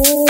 what